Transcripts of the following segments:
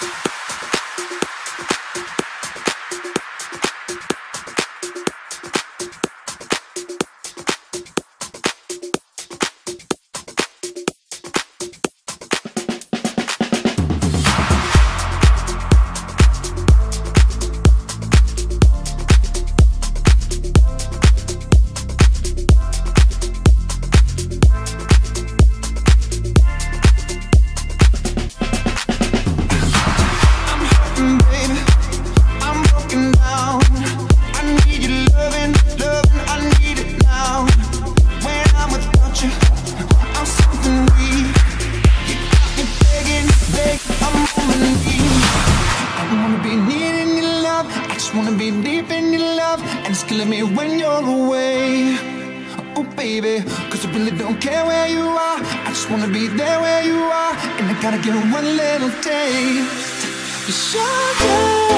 Bye. killing me when you're away. Oh baby, cause I really don't care where you are. I just wanna be there where you are. And I gotta get one little taste. Sugar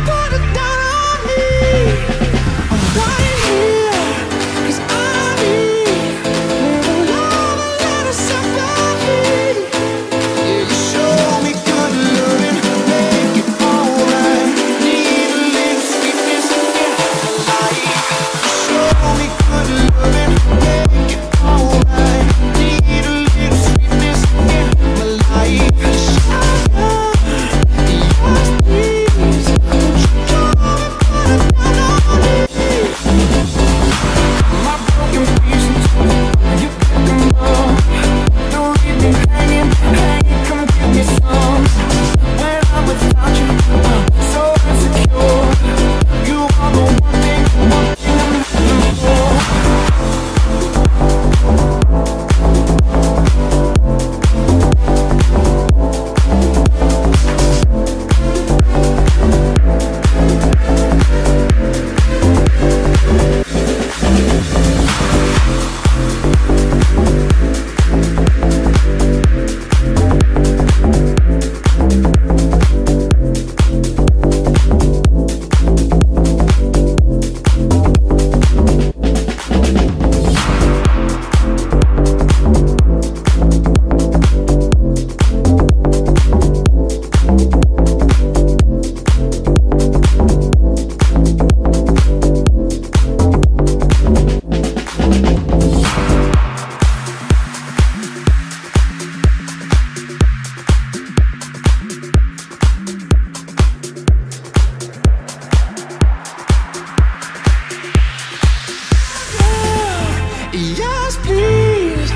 Good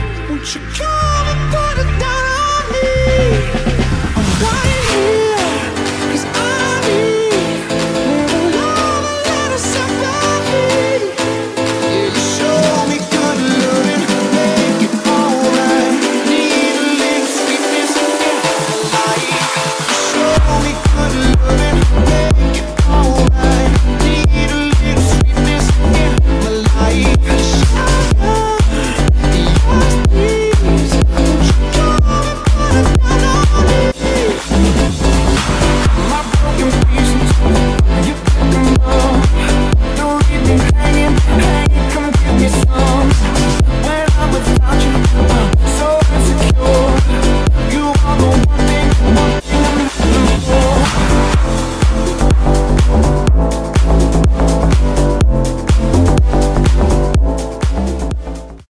loving